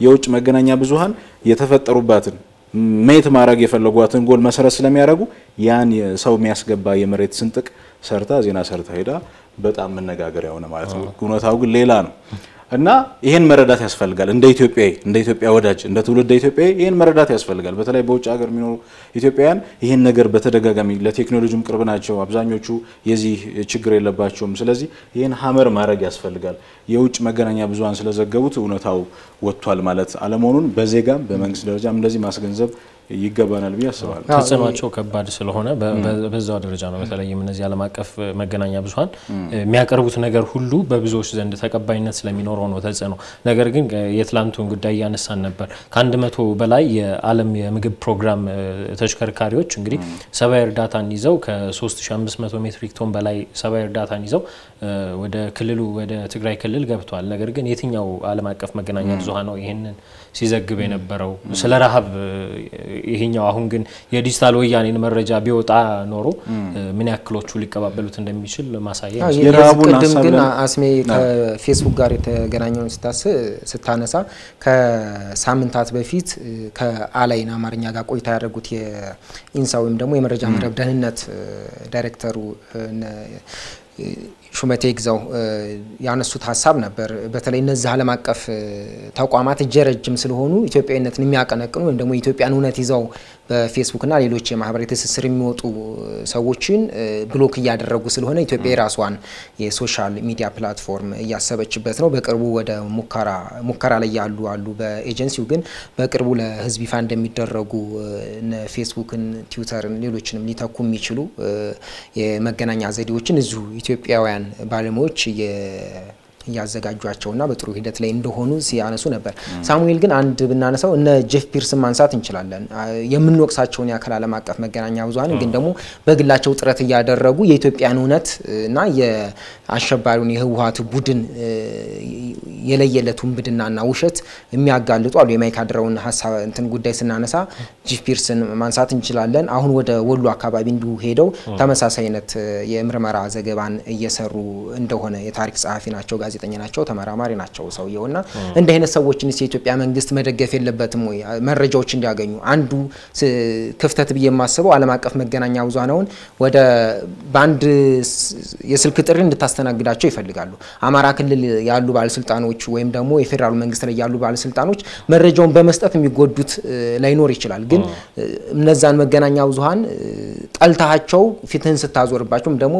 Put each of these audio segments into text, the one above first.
የውጭ መገናኛ ብዙኃን የተፈጠሩባትን ሜት ማድረግ የፈለጓትን ጎል መሰረት ስለሚያደርጉ ያን ሰው የሚያስገባ የመሬት ስንጥቅ ሰርታ ዜና ሰርታ ሄዳ በጣም መነጋገሪያ ሆነ ማለት ነው። እውነታው ግን ሌላ ነው እና ይሄን መረዳት ያስፈልጋል። እንደ ኢትዮጵያዊ እንደ ኢትዮጵያ ወዳጅ እንደ ትውልድ ኢትዮጵያዊ ይሄን መረዳት ያስፈልጋል። በተለይ በውጭ ሀገር የሚኖሩ ኢትዮጵያውያን ይሄን ነገር በተደጋጋሚ ለቴክኖሎጂም ቅርብ ናቸው። አብዛኞቹ የዚህ ችግር የለባቸውም። ስለዚህ ይሄን ሀመር ማድረግ ያስፈልጋል። የውጭ መገናኛ ብዙኃን ስለዘገቡት እውነታው ወጥቷል ማለት አለመሆኑን በዜጋም በመንግስት ደረጃም እንደዚህ ማስገንዘብ ይገባናል ብዬ አስባለሁ። ተጽዕኗቸው ከባድ ስለሆነ በዛው ደረጃ ነው። በተለይም እነዚህ ዓለም አቀፍ መገናኛ ብዙኃን የሚያቀርቡት ነገር ሁሉ በብዙዎች ዘንድ ተቀባይነት ስለሚኖረው ነው ተጽዕኖ። ነገር ግን የትላንቱን ጉዳይ እያነሳን ነበር። ከአንድ መቶ በላይ የዓለም የምግብ ፕሮግራም ተሽከርካሪዎች እንግዲህ ሰብአዊ እርዳታን ይዘው ከ3500 ሜትሪክ ቶን በላይ ሰብአዊ እርዳታን ይዘው ወደ ክልሉ ወደ ትግራይ ክልል ገብተዋል። ነገር ግን የትኛው ዓለም አቀፍ መገናኛ ብዙኃን ነው ይህንን ሲዘግብ የነበረው? ስለ ረሃብ ይሄኛው አሁን ግን የዲጂታል ወያኔን መረጃ ቢወጣ ኖሮ ምን ያክሎቹ ሊቀባበሉት እንደሚችል ማሳያ ቅድም ግን አስሜ ከፌስቡክ ጋር የተገናኘውን ስታስ ስታነሳ ከሳምንታት በፊት ከአላይን አማርኛ ጋር ቆይታ ያደረጉት የኢንሳ ወይም ደግሞ የመረጃ መረብ ደህንነት ዳይሬክተሩ ሹመቴ ግዛው ያነሱት ሀሳብ ነበር። በተለይ እነዚህ ዓለም አቀፍ ተቋማት እጀ ረጅም ስለሆኑ ኢትዮጵያዊነትን የሚያቀነቅኑ ወይም ደግሞ የኢትዮጵያን እውነት ይዘው በፌስቡክና ሌሎች የማህበራዊ ትስስር የሚወጡ ሰዎችን block እያደረጉ ስለሆነ ኢትዮጵያ የራሷን የ social media platform እያሰበችበት ነው። በቅርቡ ወደ ሙከራ ላይ ያሉ አሉ። በኤጀንሲው ግን በቅርቡ ለሕዝብ ይፋ እንደሚደረጉ ፌስቡክን፣ ትዊተርን፣ ሌሎችንም ሊተኩ የሚችሉ የመገናኛ ዘዴዎችን እዚሁ ኢትዮጵያውያን ባለሙያዎች እያዘጋጇቸውና በጥሩ ሂደት ላይ እንደሆኑ ሲያነሱ ነበር። ሳሙኤል ግን አንድ ብናነሳው እነ ጄፍ ፒርስን ማንሳት እንችላለን። የምንወቅሳቸውን ያክል ዓለም አቀፍ መገናኛ ብዙኃን ግን ደግሞ በግላቸው ጥረት እያደረጉ የኢትዮጵያን እውነት እና የአሸባሪውን የህወሀት ቡድን የለየለት ውንብድናና ውሸት የሚያጋልጡ አሉ። የማይካድራውን ሀሳብ እንትን ጉዳይ ስናነሳ ጄፍ ፒርስን ማንሳት እንችላለን። አሁን ወደ ወሎ አካባቢ እንዲሁ ሄደው ተመሳሳይ አይነት የምርመራ ዘገባን እየሰሩ እንደሆነ የታሪክ ጸሐፊ ናቸው፣ ጋዜጠኛ ናቸው፣ ተመራማሪ ናቸው ሰውየው እና እንዲህ አይነት ሰዎችንስ የኢትዮጵያ መንግስት መደገፍ የለበትም ወይ? መረጃዎች እንዲያገኙ አንዱ ክፍተት ብዬ የማስበው ዓለም አቀፍ መገናኛ ብዙኃን ወደ በአንድ የስልክ ጥሪ እንድታስተናግዳቸው ይፈልጋሉ። አማራ ክልል ያሉ ባለስልጣኖች ወይም ደግሞ የፌዴራሉ መንግስት ላይ ያሉ ባለስልጣኖች መረጃውን በመስጠት የሚጎዱት ላይኖር ይችላል። ግን እነዛን መገናኛ ብዙኃን ጠልታቸው ፊትህን ስታዞርባቸውም ደግሞ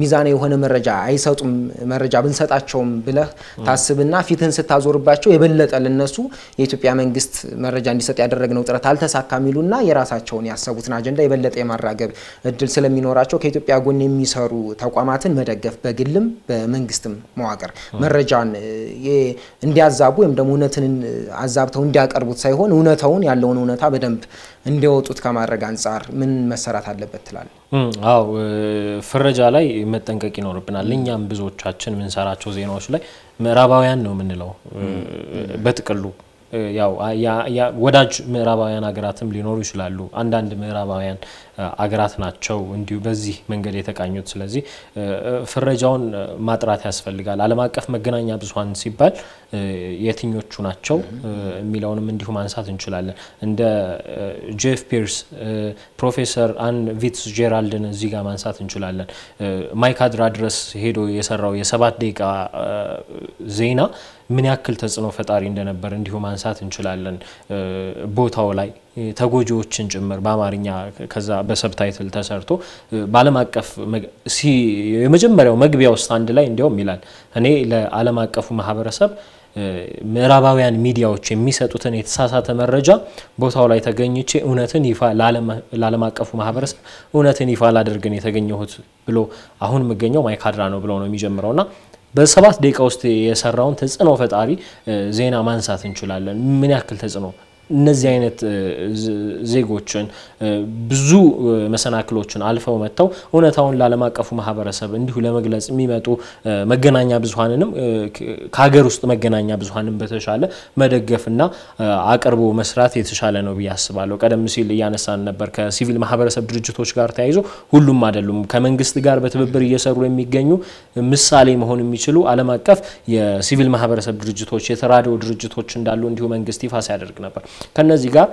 ሚዛናዊ የሆነ መረጃ አይሰጡም መረጃ ብንሰጣቸውም ብለህ ታስብና ፊትህን ስታዞርባቸው የበለጠ ለነሱ የኢትዮጵያ መንግስት መረጃ እንዲሰጥ ያደረግነው ጥረት አልተሳካ የሚሉና የራሳቸውን ያሰቡትን አጀንዳ የበለጠ የማራገብ እድል ስለሚኖራቸው ከኢትዮጵያ ጎን የሚሰሩ ተቋማትን መደገፍ በግልም በመንግስትም መዋቅር መረጃን እንዲያዛቡ ወይም ደግሞ እውነትን አዛብተው እንዲያቀርቡት ሳይሆን እውነታውን ያለውን እውነታ በደንብ እንዲያወጡት ከማድረግ አንጻር ምን መሰራት አለበት ትላል? አው ፍረጃ ላይ መጠንቀቅ ይኖርብናል። እኛም ብዙዎቻችን የምንሰራቸው ዜናዎች ላይ ምዕራባውያን ነው የምንለው በጥቅሉ ያው ወዳጅ ምዕራባውያን ሀገራትም ሊኖሩ ይችላሉ። አንዳንድ ምዕራባውያን አገራት ናቸው እንዲሁ በዚህ መንገድ የተቃኙት። ስለዚህ ፍረጃውን ማጥራት ያስፈልጋል። ዓለም አቀፍ መገናኛ ብዙኃን ሲባል የትኞቹ ናቸው የሚለውንም እንዲሁ ማንሳት እንችላለን። እንደ ጄፍ ፒርስ፣ ፕሮፌሰር አን ፊትዝ ጄራልድን እዚህ ጋር ማንሳት እንችላለን። ማይካድራ ድረስ ሄዶ የሰራው የሰባት ደቂቃ ዜና ምን ያክል ተጽዕኖ ፈጣሪ እንደነበር እንዲሁ ማንሳት እንችላለን። ቦታው ላይ ተጎጂዎችን ጭምር በአማርኛ ከዛ በሰብታይትል ተሰርቶ በዓለም አቀፍ የመጀመሪያው መግቢያ ውስጥ አንድ ላይ እንዲያውም ይላል። እኔ ለዓለም አቀፉ ማህበረሰብ ምዕራባውያን ሚዲያዎች የሚሰጡትን የተሳሳተ መረጃ ቦታው ላይ ተገኝቼ እውነትን ይፋ ለዓለም አቀፉ ማህበረሰብ እውነትን ይፋ ላደርግን የተገኘሁት ብሎ አሁን የምገኘው ማይካድራ ነው ብሎ ነው የሚጀምረውና በሰባት ደቂቃ ውስጥ የሰራውን ተጽዕኖ ፈጣሪ ዜና ማንሳት እንችላለን። ምን ያክል ተጽዕኖ እነዚህ አይነት ዜጎችን ብዙ መሰናክሎችን አልፈው መጥተው እውነታውን ለዓለም አቀፉ ማህበረሰብ እንዲሁ ለመግለጽ የሚመጡ መገናኛ ብዙሀንንም ከሀገር ውስጥ መገናኛ ብዙሀንን በተሻለ መደገፍና አቅርቦ መስራት የተሻለ ነው ብዬ አስባለሁ። ቀደም ሲል እያነሳን ነበር ከሲቪል ማህበረሰብ ድርጅቶች ጋር ተያይዞ ሁሉም አይደሉም። ከመንግስት ጋር በትብብር እየሰሩ የሚገኙ ምሳሌ መሆን የሚችሉ ዓለም አቀፍ የሲቪል ማህበረሰብ ድርጅቶች፣ የተራድኦ ድርጅቶች እንዳሉ እንዲሁ መንግስት ይፋ ሲያደርግ ነበር። ከነዚህ ጋር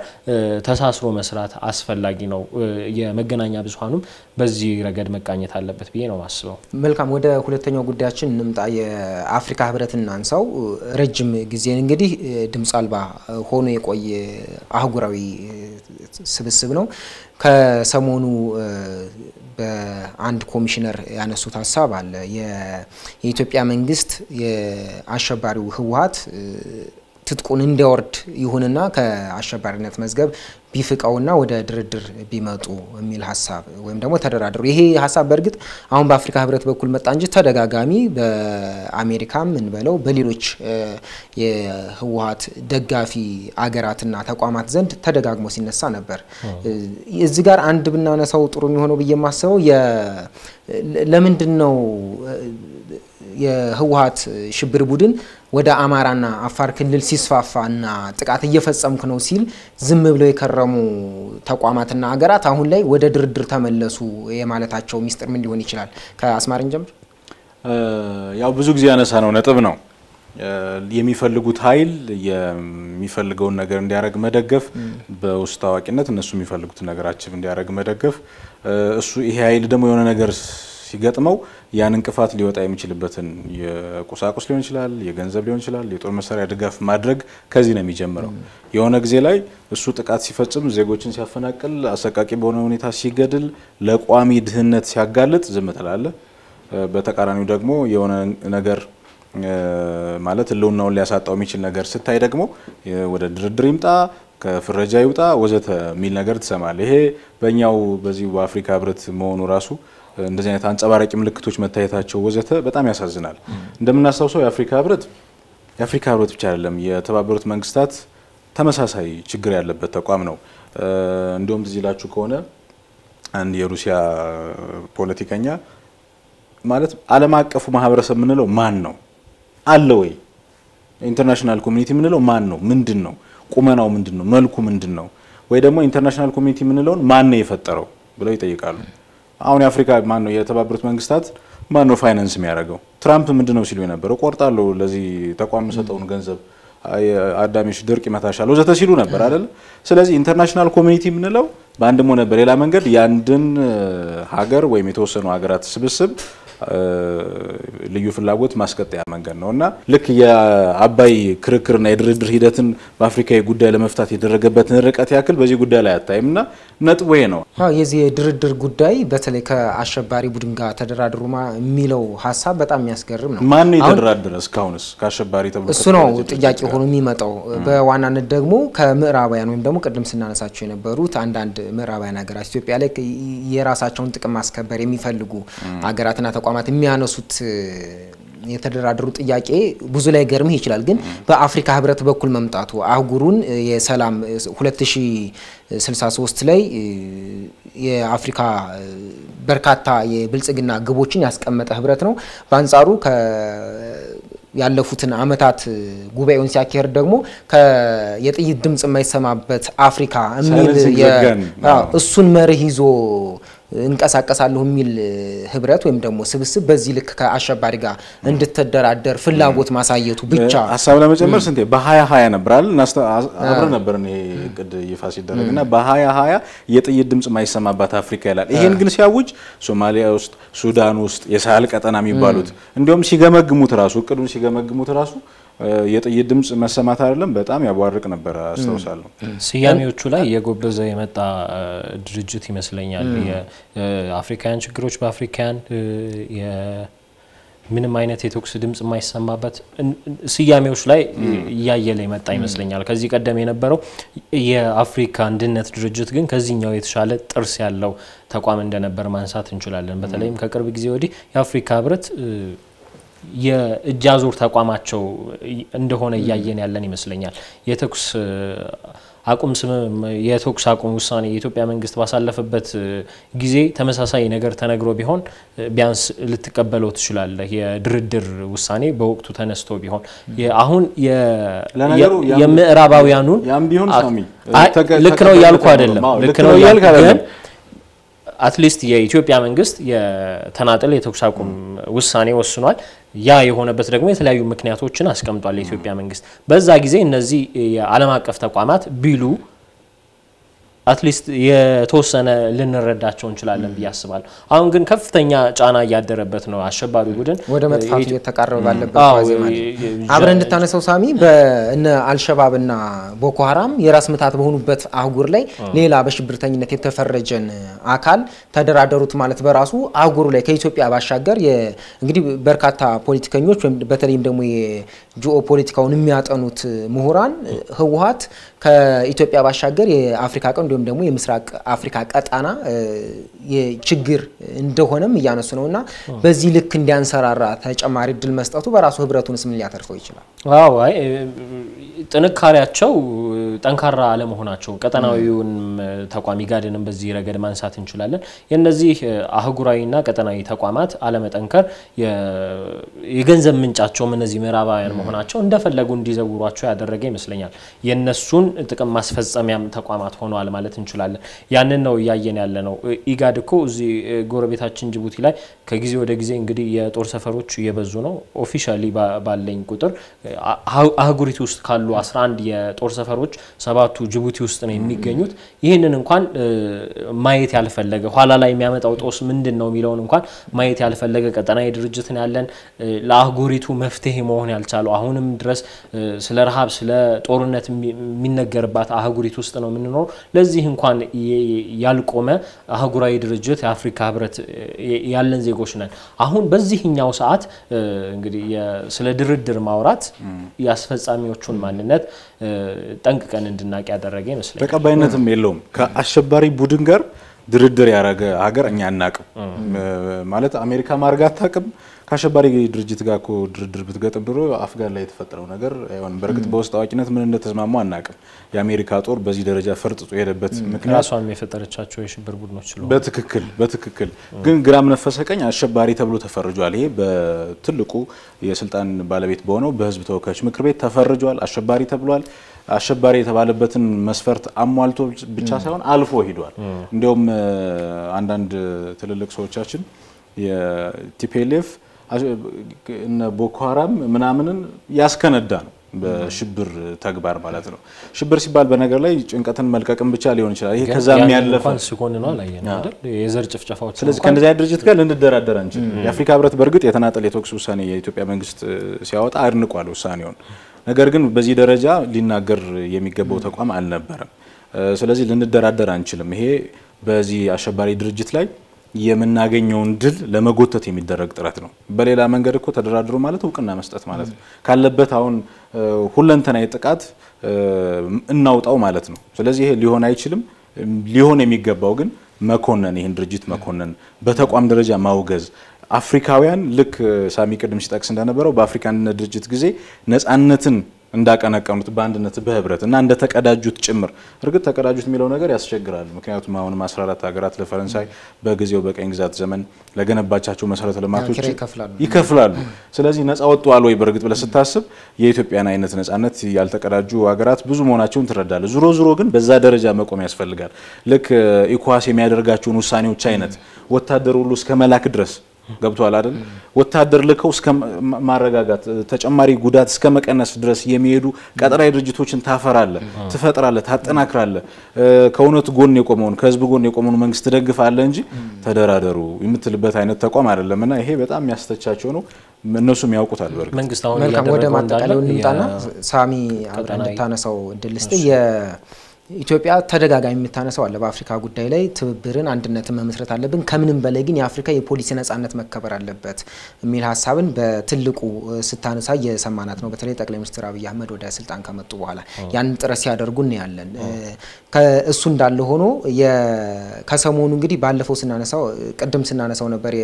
ተሳስሮ መስራት አስፈላጊ ነው። የመገናኛ ብዙሀኑም በዚህ ረገድ መቃኘት አለበት ብዬ ነው ማስበው። መልካም፣ ወደ ሁለተኛው ጉዳያችን እንምጣ። የአፍሪካ ህብረት እናንሳው። ረጅም ጊዜን እንግዲህ ድምፅ አልባ ሆኖ የቆየ አህጉራዊ ስብስብ ነው። ከሰሞኑ በአንድ ኮሚሽነር ያነሱት ሀሳብ አለ። የኢትዮጵያ መንግስት የአሸባሪው ህወሀት ትጥቁን እንዲያወርድ ይሁንና ከአሸባሪነት መዝገብ ቢፍቀውና ወደ ድርድር ቢመጡ የሚል ሀሳብ ወይም ደግሞ ተደራድሩ። ይሄ ሀሳብ በእርግጥ አሁን በአፍሪካ ህብረት በኩል መጣ እንጂ ተደጋጋሚ በአሜሪካም እንበለው በሌሎች የህወሀት ደጋፊ አገራትና ተቋማት ዘንድ ተደጋግሞ ሲነሳ ነበር። እዚህ ጋር አንድ ብናነሳው ጥሩ የሚሆነው ብዬ የማስበው ለምንድን ነው የህወሀት ሽብር ቡድን ወደ አማራና አፋር ክልል ሲስፋፋና ጥቃት እየፈጸምክ ነው ሲል ዝም ብለው የከረሙ ተቋማትና ሀገራት አሁን ላይ ወደ ድርድር ተመለሱ የማለታቸው ሚስጥር ምን ሊሆን ይችላል? ከአስማሪን ጀምር። ያው ብዙ ጊዜ ያነሳ ነው ነጥብ ነው የሚፈልጉት ኃይል የሚፈልገውን ነገር እንዲያደርግ መደገፍ፣ በውስጥ ታዋቂነት እነሱ የሚፈልጉትን ነገር አችብ እንዲያደርግ መደገፍ። እሱ ይሄ ኃይል ደግሞ የሆነ ነገር ሲገጥመው ያን እንቅፋት ሊወጣ የሚችልበትን የቁሳቁስ ሊሆን ይችላል፣ የገንዘብ ሊሆን ይችላል፣ የጦር መሳሪያ ድጋፍ ማድረግ ከዚህ ነው የሚጀምረው። የሆነ ጊዜ ላይ እሱ ጥቃት ሲፈጽም፣ ዜጎችን ሲያፈናቅል፣ አሰቃቂ በሆነ ሁኔታ ሲገድል፣ ለቋሚ ድህነት ሲያጋልጥ ዝም ትላለህ። በተቃራኒው ደግሞ የሆነ ነገር ማለት ህልውናውን ሊያሳጣው የሚችል ነገር ስታይ ደግሞ ወደ ድርድር ይምጣ ከፍረጃ ይውጣ ወዘተ የሚል ነገር ትሰማለህ። ይሄ በእኛው በዚህ በአፍሪካ ህብረት መሆኑ ራሱ እንደዚህ አይነት አንጸባራቂ ምልክቶች መታየታቸው ወዘተ በጣም ያሳዝናል። እንደምናስታውሰው የአፍሪካ ህብረት የአፍሪካ ህብረት ብቻ አይደለም፣ የተባበሩት መንግስታት ተመሳሳይ ችግር ያለበት ተቋም ነው። እንዲሁም ትዝ ይላችሁ ከሆነ አንድ የሩሲያ ፖለቲከኛ ማለት ዓለም አቀፉ ማህበረሰብ የምንለው ማን ነው አለ ወይ? international community የምንለው ማን ነው? ምንድን ነው ቁመናው? ምንድን ነው መልኩ? ምንድን ነው? ወይ ደግሞ international community የምንለውን ማን ነው የፈጠረው ብለው ይጠይቃሉ። አሁን የአፍሪካ ማን ነው የተባበሩት መንግስታት ማን ነው ፋይናንስ የሚያደርገው? ትራምፕ ምንድን ነው ሲሉ የነበረው ቆርጣለሁ ለዚህ ተቋም የምሰጠውን ገንዘብ አዳሚዎች ድርቅ ይመታሻል ወዘተ ሲሉ ነበር አይደል? ስለዚህ international community የምንለው በአንድም ሆነ በሌላ መንገድ የአንድን ሀገር ወይም የተወሰኑ ሀገራት ስብስብ ልዩ ፍላጎት ማስቀጠያ መንገድ ነው እና ልክ የአባይ ክርክርና የድርድር ሂደትን በአፍሪካዊ ጉዳይ ለመፍታት የደረገበትን ርቀት ያክል በዚህ ጉዳይ ላይ አታይም እና ነጥቡ ነው። የዚህ የድርድር ጉዳይ በተለይ ከአሸባሪ ቡድን ጋር ተደራድሩ የሚለው ሀሳብ በጣም የሚያስገርም ነው። ማን የተደራደረ እስካሁንስ ከአሸባሪ ተብሎ እሱ ነው ጥያቄ ሆኖ የሚመጣው። በዋናነት ደግሞ ከምዕራባውያን ወይም ደግሞ ቅድም ስናነሳቸው የነበሩት አንዳንድ ምዕራባውያን ሀገራት ኢትዮጵያ ላይ የራሳቸውን ጥቅም ማስከበር የሚፈልጉ ሀገራትና ተቋማት የሚያነሱት የተደራደሩ ጥያቄ ብዙ ላይ ገርምህ ይችላል። ግን በአፍሪካ ህብረት በኩል መምጣቱ አህጉሩን የሰላም 2063 ላይ የአፍሪካ በርካታ የብልጽግና ግቦችን ያስቀመጠ ህብረት ነው። በአንጻሩ ያለፉትን አመታት ጉባኤውን ሲያካሄድ ደግሞ የጥይት ድምፅ የማይሰማበት አፍሪካ የሚል እሱን መርህ ይዞ እንቀሳቀሳለሁ የሚል ህብረት ወይም ደግሞ ስብስብ በዚህ ልክ ከአሸባሪ ጋር እንድትደራደር ፍላጎት ማሳየቱ ብቻ። ሀሳብ ለመጨመር ስንቴ? በሀያ ሀያ ነበራል አብረ ነበር ይሄ እቅድ ይፋ ሲደረግ እና በሀያ ሀያ የጥይት ድምፅ የማይሰማባት አፍሪካ ይላል። ይሄን ግን ሲያውጅ ሶማሊያ ውስጥ፣ ሱዳን ውስጥ የሳህል ቀጠና የሚባሉት እንዲሁም ሲገመግሙት ራሱ እቅዱን ሲገመግሙት ራሱ የጥይት ድምፅ መሰማት አይደለም በጣም ያቧርቅ ነበር አስታውሳለሁ። ስያሜዎቹ ላይ የጎበዘ የመጣ ድርጅት ይመስለኛል። የአፍሪካውያን ችግሮች በአፍሪካውያን ምንም አይነት የተኩስ ድምፅ የማይሰማበት ስያሜዎች ላይ እያየለ የመጣ ይመስለኛል። ከዚህ ቀደም የነበረው የአፍሪካ አንድነት ድርጅት ግን ከዚህኛው የተሻለ ጥርስ ያለው ተቋም እንደነበር ማንሳት እንችላለን። በተለይም ከቅርብ ጊዜ ወዲህ የአፍሪካ ህብረት የእጅ አዙር ተቋማቸው እንደሆነ እያየን ያለን ይመስለኛል። የተኩስ አቁም ስምም የተኩስ አቁም ውሳኔ የኢትዮጵያ መንግስት ባሳለፈበት ጊዜ ተመሳሳይ ነገር ተነግሮ ቢሆን ቢያንስ ልትቀበለው ትችላለህ። የድርድር ውሳኔ በወቅቱ ተነስቶ ቢሆን አሁን የምዕራባውያኑን ልክ ነው እያልኩ አይደለም፣ ልክ ነው እያልኩ ግን at least የኢትዮጵያ መንግስት የተናጠል የተኩስ አቁም ውሳኔ ወስኗል። ያ የሆነበት ደግሞ የተለያዩ ምክንያቶችን አስቀምጧል የኢትዮጵያ መንግስት። በዛ ጊዜ እነዚህ የዓለም አቀፍ ተቋማት ቢሉ at least የተወሰነ ልንረዳቸው እንችላለን ብዬ አስባለሁ። አሁን ግን ከፍተኛ ጫና እያደረበት ነው አሸባሪ ቡድን። ወደ መጥፋቱ እየተቃረበ ባለበት አብረን እንድታነሰው ሳሚ በእነ አልሸባብና ቦኮ ሀራም የራስ ምታት በሆኑበት አህጉር ላይ ሌላ በሽብርተኝነት የተፈረጀን አካል ተደራደሩት ማለት በራሱ አህጉሩ ላይ ከኢትዮጵያ ባሻገር እንግዲህ በርካታ ፖለቲከኞች በተለይም ደግሞ የጂኦ ፖለቲካውን የሚያጠኑት ምሁራን ህወሀት ከኢትዮጵያ ባሻገር የአፍሪካ ቀንድ ወይም ደግሞ የምስራቅ አፍሪካ ቀጣና ችግር እንደሆነም እያነሱ ነው እና በዚህ ልክ እንዲያንሰራራ ተጨማሪ እድል መስጠቱ በራሱ ህብረቱንስ ምን ሊያተርፈው ይችላል? አዎ ጥንካሬያቸው ጠንካራ አለመሆናቸው ቀጠናዊውን ተቋም ኢጋድንም በዚህ ረገድ ማንሳት እንችላለን። የእነዚህ አህጉራዊና ቀጠናዊ ተቋማት አለመጠንከር የገንዘብ ምንጫቸውም እነዚህ ምዕራባውያን መሆናቸው እንደፈለጉ እንዲዘውሯቸው ያደረገ ይመስለኛል። የእነሱን ጥቅም ማስፈጸሚያም ተቋማት ሆነዋል ማለት እንችላለን። ያንን ነው እያየን ያለ ነው። ኢጋድ እኮ እዚህ ጎረቤታችን ጅቡቲ ላይ ከጊዜ ወደ ጊዜ እንግዲህ የጦር ሰፈሮች እየበዙ ነው። officially ባለኝ ቁጥር አህጉሪቱ ውስጥ ካሉ 11 የጦር ሰፈሮች ሰባቱ ጅቡቲ ውስጥ ነው የሚገኙት። ይህንን እንኳን ማየት ያልፈለገ ኋላ ላይ የሚያመጣው ጦስ ምንድን ነው የሚለውን እንኳን ማየት ያልፈለገ ቀጠናዊ ድርጅትን ያለን ለአህጉሪቱ መፍትሄ መሆን ያልቻለው አሁንም ድረስ ስለ ረሃብ ስለ ጦርነት የሚነገርባት አህጉሪቱ ውስጥ ነው የምንኖረው። ለዚህ እንኳን ያልቆመ አህጉራዊ ድርጅት የአፍሪካ ህብረት ያለን ዜጎች ነን። አሁን በዚህኛው ሰዓት እንግዲህ ስለ ድርድር ማውራት የአስፈጻሚዎቹን ማንነት ጠንቅቀን እንድናቅ ያደረገ ይመስለኛል። ተቀባይነትም የለውም። ከአሸባሪ ቡድን ጋር ድርድር ያደረገ ሀገር እኛ አናቅም። ማለት አሜሪካ ማድረግ አታቅም። ከአሸባሪ ድርጅት ጋር እኮ ድርድር ብትገጥም ድሮ አፍጋን ላይ የተፈጠረው ነገር አይሆንም። በእርግጥ በውስጥ አዋቂነት ምን እንደተስማሙ አናቅም። የአሜሪካ ጦር በዚህ ደረጃ ፈርጥጦ የሄደበት ምክንያት ራሷም የፈጠረቻቸው የሽብር ቡድኖች ስለሆኑ በትክክል በትክክል ግን ግራም ነፈሰ ቀኝ አሸባሪ ተብሎ ተፈርጇል። ይሄ በትልቁ የስልጣን ባለቤት በሆነው በህዝብ ተወካዮች ምክር ቤት ተፈርጇል። አሸባሪ ተብሏል። አሸባሪ የተባለበትን መስፈርት አሟልቶ ብቻ ሳይሆን አልፎ ሂዷል። እንዲሁም አንዳንድ ትልልቅ ሰዎቻችን የቲፒኤልኤፍ እነ ቦኮ ሀራም ምናምንን ያስከነዳ ነው በሽብር ተግባር ማለት ነው። ሽብር ሲባል በነገር ላይ ጭንቀትን መልቀቅም ብቻ ሊሆን ይችላል። ይሄ ከዛ የሚያለፈ ሲሆን ነው አላየን አይደል? የዘር ጭፍጨፋዎች። ስለዚህ ከእንደዚህ አይነት ድርጅት ጋር ልንደራደር አንችል። የአፍሪካ ህብረት በእርግጥ የተናጠል የተኩስ ውሳኔ የኢትዮጵያ መንግስት ሲያወጣ አድንቋል ውሳኔውን። ነገር ግን በዚህ ደረጃ ሊናገር የሚገባው ተቋም አልነበረም። ስለዚህ ልንደራደር አንችልም። ይሄ በዚህ አሸባሪ ድርጅት ላይ የምናገኘውን ድል ለመጎተት የሚደረግ ጥረት ነው። በሌላ መንገድ እኮ ተደራድሮ ማለት እውቅና መስጠት ማለት ነው። ካለበት አሁን ሁለንተናዊ ጥቃት እናውጣው ማለት ነው። ስለዚህ ይሄ ሊሆን አይችልም። ሊሆን የሚገባው ግን መኮነን፣ ይህን ድርጅት መኮነን፣ በተቋም ደረጃ ማውገዝ አፍሪካውያን ልክ ሳሚ ቅድም ሲጠቅስ እንደነበረው በአፍሪካ አንድነት ድርጅት ጊዜ ነጻነትን እንዳቀነቀኑት በአንድነት በህብረት እና እንደተቀዳጁት ጭምር። እርግጥ ተቀዳጁት የሚለው ነገር ያስቸግራል። ምክንያቱም አሁንም 14 ሀገራት ለፈረንሳይ በጊዜው በቀኝ ግዛት ዘመን ለገነባቻቸው መሰረተ ልማቶች ይከፍላሉ። ስለዚህ ነጻ ወጥተዋል ወይ በእርግጥ ብለህ ስታስብ የኢትዮጵያን አይነት ነጻነት ያልተቀዳጁ ሀገራት ብዙ መሆናቸውን ትረዳለህ። ዙሮ ዙሮ ግን በዛ ደረጃ መቆም ያስፈልጋል። ልክ ኢኳስ የሚያደርጋቸውን ውሳኔዎች አይነት ወታደር ሁሉ እስከ መላክ ድረስ ገብቷል አይደል? ወታደር ልከው እስከ ማረጋጋት ተጨማሪ ጉዳት እስከ መቀነስ ድረስ የሚሄዱ ቀጠናዊ ድርጅቶችን ታፈራለህ፣ ትፈጥራለህ፣ ታጠናክራለህ። ከእውነት ጎን የቆመውን ከህዝብ ጎን የቆመውን መንግስት ትደግፋለህ እንጂ ተደራደሩ የምትልበት አይነት ተቋም አይደለም እና ይሄ በጣም የሚያስተቻቸው ነው። እነሱም ያውቁታል። በእርግጥ መንግስት አሁን ወደ ማጠቃለያው እንምጣና ሳሚ ቀጠናዊ- እንድታነሳው እድል ስጥ ኢትዮጵያ ተደጋጋሚ የምታነሳው አለ በአፍሪካ ጉዳይ ላይ ትብብርን፣ አንድነትን መመስረት አለብን። ከምንም በላይ ግን የአፍሪካ የፖሊሲ ነጻነት መከበር አለበት የሚል ሀሳብን በትልቁ ስታነሳ እየሰማናት ነው። በተለይ ጠቅላይ ሚኒስትር አብይ አህመድ ወደ ስልጣን ከመጡ በኋላ ያንን ጥረት ሲያደርጉ እናያለን። እ፣ ከእሱ እንዳለ ሆኖ ከሰሞኑ እንግዲህ ባለፈው ስናነሳው ቅድም ስናነሳው ነበር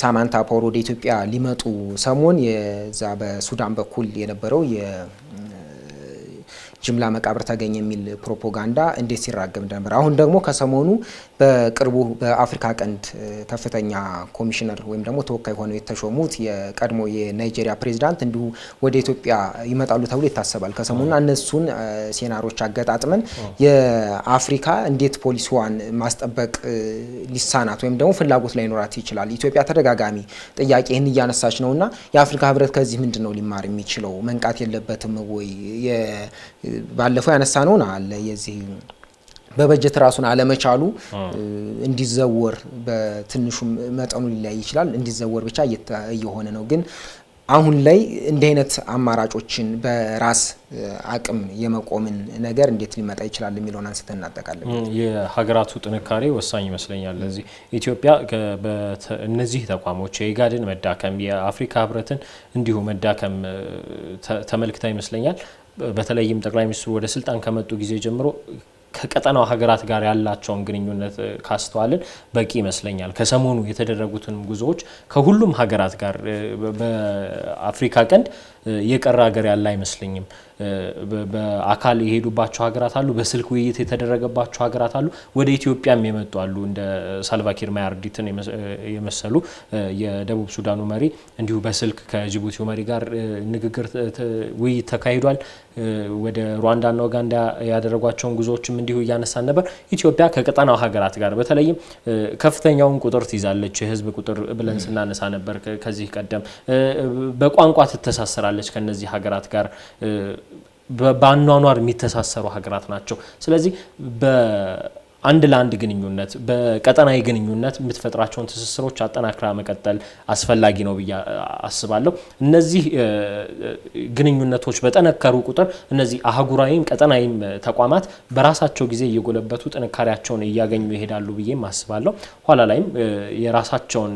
ሳማንታ ፓወር ወደ ኢትዮጵያ ሊመጡ ሰሞን የዛ በሱዳን በኩል የነበረው የ ጅምላ መቃብር ተገኘ የሚል ፕሮፓጋንዳ እንዴት ሲራገብ ነበር። አሁን ደግሞ ከሰሞኑ በቅርቡ በአፍሪካ ቀንድ ከፍተኛ ኮሚሽነር ወይም ደግሞ ተወካይ ሆነው የተሾሙት የቀድሞ የናይጄሪያ ፕሬዚዳንት እንዲሁ ወደ ኢትዮጵያ ይመጣሉ ተብሎ ይታሰባል። ከሰሞኑ እነሱን ሴናሮች አገጣጥመን የአፍሪካ እንዴት ፖሊሲዋን ማስጠበቅ ሊሳናት ወይም ደግሞ ፍላጎት ላይኖራት ይችላል። ኢትዮጵያ ተደጋጋሚ ጥያቄ ይህን እያነሳች ነው እና የአፍሪካ ህብረት ከዚህ ምንድን ነው ሊማር የሚችለው? መንቃት የለበትም ወይ? ባለፈው ያነሳ ነውን አለ የዚህ በበጀት ራሱን አለመቻሉ እንዲዘወር በትንሹ መጠኑ ሊለያይ ይችላል። እንዲዘወር ብቻ እየሆነ ነው ግን አሁን ላይ እንዲህ አይነት አማራጮችን በራስ አቅም የመቆምን ነገር እንዴት ሊመጣ ይችላል የሚለውን አንስተን እናጠቃለን። የሀገራቱ ጥንካሬ ወሳኝ ይመስለኛል። ለዚህ ኢትዮጵያ እነዚህ ተቋሞች የኢጋድን መዳከም፣ የአፍሪካ ህብረትን እንዲሁ መዳከም ተመልክታ ይመስለኛል። በተለይም ጠቅላይ ሚኒስትሩ ወደ ስልጣን ከመጡ ጊዜ ጀምሮ ከቀጠናው ሀገራት ጋር ያላቸውን ግንኙነት ካስተዋልን በቂ ይመስለኛል። ከሰሞኑ የተደረጉትን ጉዞዎች ከሁሉም ሀገራት ጋር በአፍሪካ ቀንድ የቀረ ሀገር ያለ አይመስለኝም። በአካል የሄዱባቸው ሀገራት አሉ። በስልክ ውይይት የተደረገባቸው ሀገራት አሉ። ወደ ኢትዮጵያም የመጡ አሉ። እንደ ሳልቫኪር ማያርዲትን የመሰሉ የደቡብ ሱዳኑ መሪ እንዲሁ በስልክ ከጅቡቲው መሪ ጋር ንግግር ውይይት ተካሂዷል። ወደ ሩዋንዳና ኡጋንዳ ያደረጓቸውን ጉዞዎችም እንዲሁ እያነሳን ነበር። ኢትዮጵያ ከቀጠናው ሀገራት ጋር በተለይም ከፍተኛውን ቁጥር ትይዛለች። የህዝብ ቁጥር ብለን ስናነሳ ነበር ከዚህ ቀደም በቋንቋ ትተሳሰራለች ከነዚህ ሀገራት ጋር በአኗኗር የሚተሳሰሩ ሀገራት ናቸው። ስለዚህ አንድ ለአንድ ግንኙነት በቀጠናዊ ግንኙነት የምትፈጥራቸውን ትስስሮች አጠናክራ መቀጠል አስፈላጊ ነው ብዬ አስባለሁ። እነዚህ ግንኙነቶች በጠነከሩ ቁጥር እነዚህ አህጉራዊም ቀጠናዊም ተቋማት በራሳቸው ጊዜ እየጎለበቱ ጥንካሬያቸውን እያገኙ ይሄዳሉ ብዬም አስባለሁ። ኋላ ላይም የራሳቸውን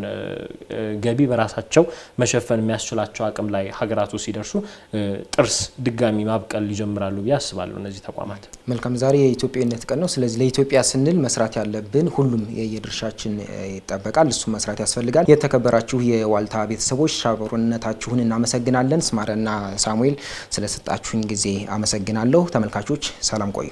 ገቢ በራሳቸው መሸፈን የሚያስችላቸው አቅም ላይ ሀገራቱ ሲደርሱ ጥርስ ድጋሚ ማብቀል ይጀምራሉ ብዬ አስባለሁ። እነዚህ ተቋማት መልካም። ዛሬ የኢትዮጵያዊነት ቀን ነው። ስለዚህ ለኢትዮጵያ ስንል መስራት ያለብን ሁሉም የድርሻችን ይጠበቃል። እሱ መስራት ያስፈልጋል። የተከበራችሁ የዋልታ ቤተሰቦች አብሮነታችሁን እናመሰግናለን። ስማረና ሳሙኤል ስለሰጣችሁኝ ጊዜ አመሰግናለሁ። ተመልካቾች ሰላም ቆዩ።